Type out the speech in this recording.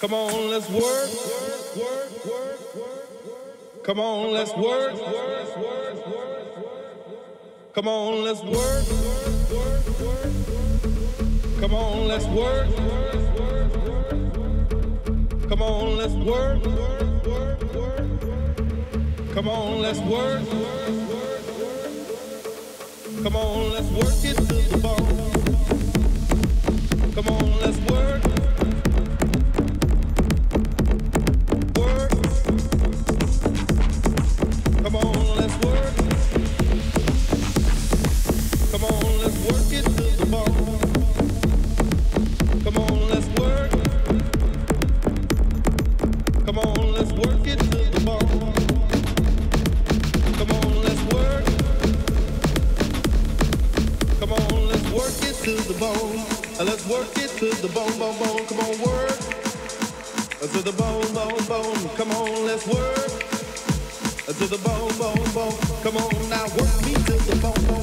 Come on, let's work. Come on, let's work. Come on, let's work. Come on, let's work. Come on, let's work. Come on, let's work. Come on, let's work it to the bone. Come on, let's work. To the bone. Let's work it to the bone, bone, bone. Come on, work. Uh, To the bone, bone, bone. Come on, let's work. Uh, To the bone, bone, bone. Come on now, work me to the bone, bone.